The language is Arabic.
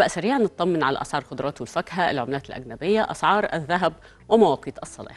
بقى سريعا نطمن على اسعار الخضروات والفاكهه العملات الأجنبية أسعار الذهب ومواقيت الصلاة.